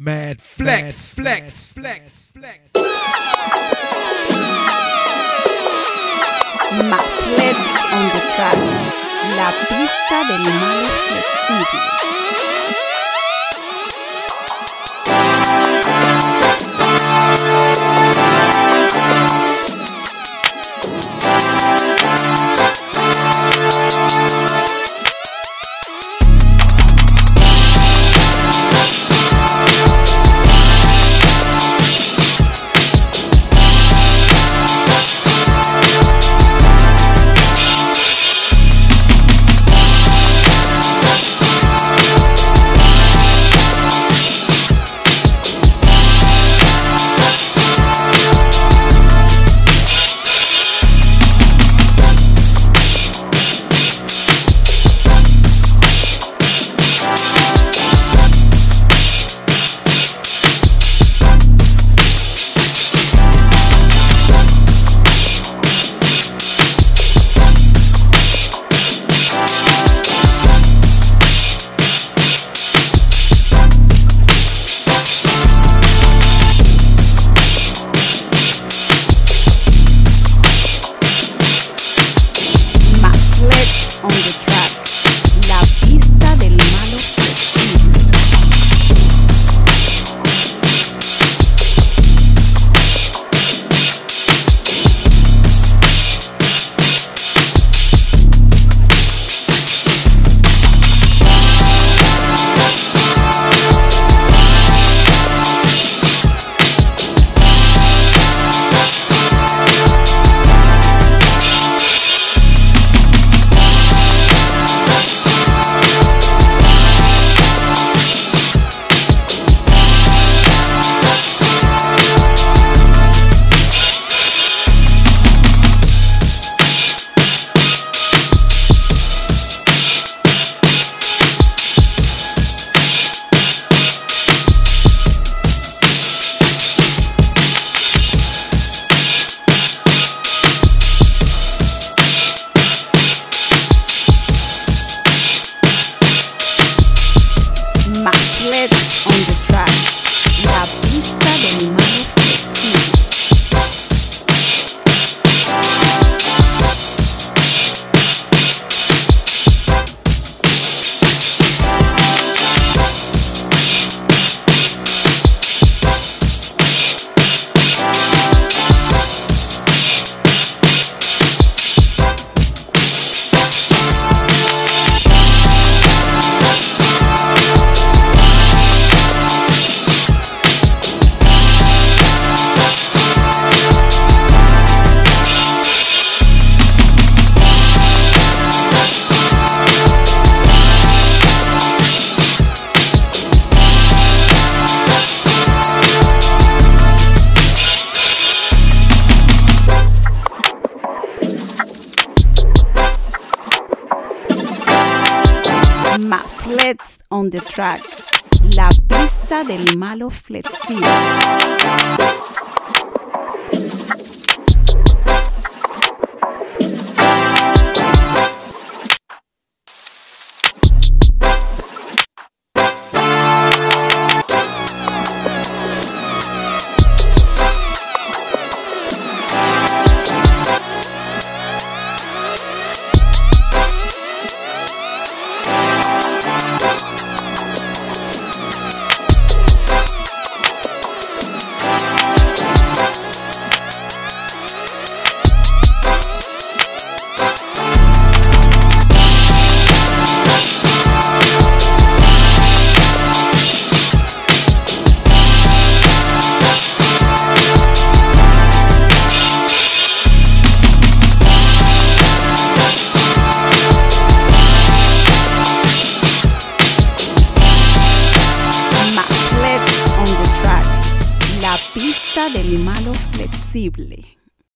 Mad Phlexx, Phlexx, Phlexx, Phlexx. Maflet on the track. La pista del malo flexible. Maflets on the track. La pista del malo flexible. Mad Phlexx on the track. La pista del malo flexible.